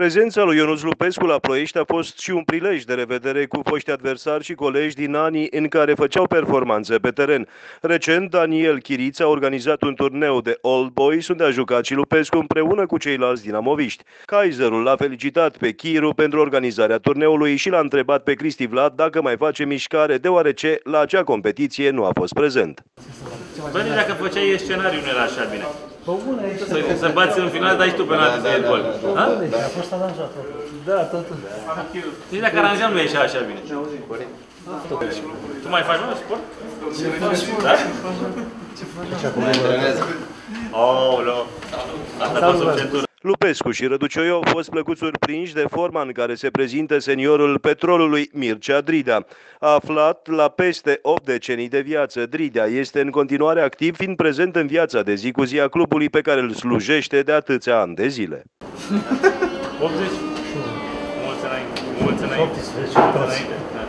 Prezența lui Ionuț Lupescu la Ploiești a fost și un prilej de revedere cu foști adversari și colegi din anii în care făceau performanțe pe teren. Recent, Daniel Chiriț a organizat un turneu de Old Boys unde a jucat și Lupescu împreună cu ceilalți dinamoviști. Kaiserul l-a felicitat pe Chiru pentru organizarea turneului și l-a întrebat pe Cristi Vlad dacă mai face mișcare, deoarece la acea competiție nu a fost prezent. Bă, dacă făceai scenariul nu era așa bine. Bă, bună, ești Să, să bați în final, dai și tu penalti de gol. Da? A fost aranjat totul. Da, totul. Deci dacă aranjam nu ieșea așa bine. Tu mai faci mă sport? Da? Aoleu. Asta a fost sub centură. Lupescu și Răducioiu au fost plăcut surprinși de forma în care se prezintă seniorul petrolului Mircea Dridea. Aflat la peste 8 decenii de viață, Dridea este în continuare activ, fiind prezent în viața de zi cu zi a clubului pe care îl slujește de atâția ani de zile. 80? Mulți înainte. Mulți înainte. 18, Mulți înainte.